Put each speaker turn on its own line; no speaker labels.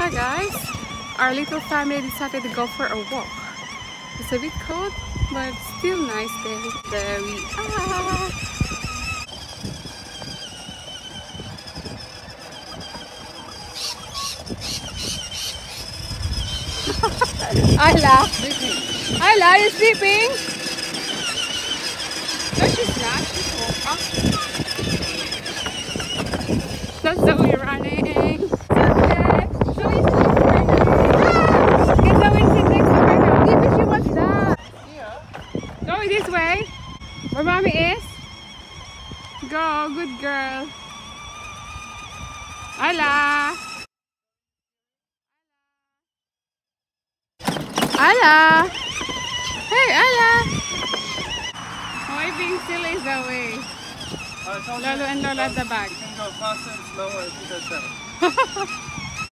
Hi guys, our little family decided to go for a walk. It's a bit cold, but still nice day. There we are. Ayla, Ayla, you sleeping? Zoe, this way. Where mommy is. Go, good girl. Ayla. Ayla. Hey, Ayla. Why being silly, Zoe?
I told
Lolo and Lola at the back.
You can go faster and slower if you do that.